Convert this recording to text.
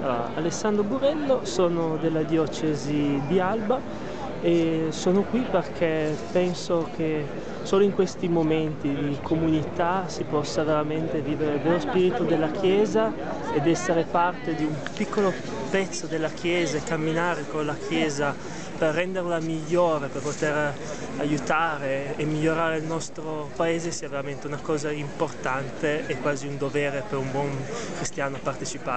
Allora, Alessandro Burello, sono della diocesi di Alba e sono qui perché penso che solo in questi momenti di comunità si possa veramente vivere il vero spirito della Chiesa ed essere parte di un piccolo pezzo della Chiesa e camminare con la Chiesa per renderla migliore, per poter aiutare e migliorare il nostro paese sia veramente una cosa importante e quasi un dovere per un buon cristiano partecipare.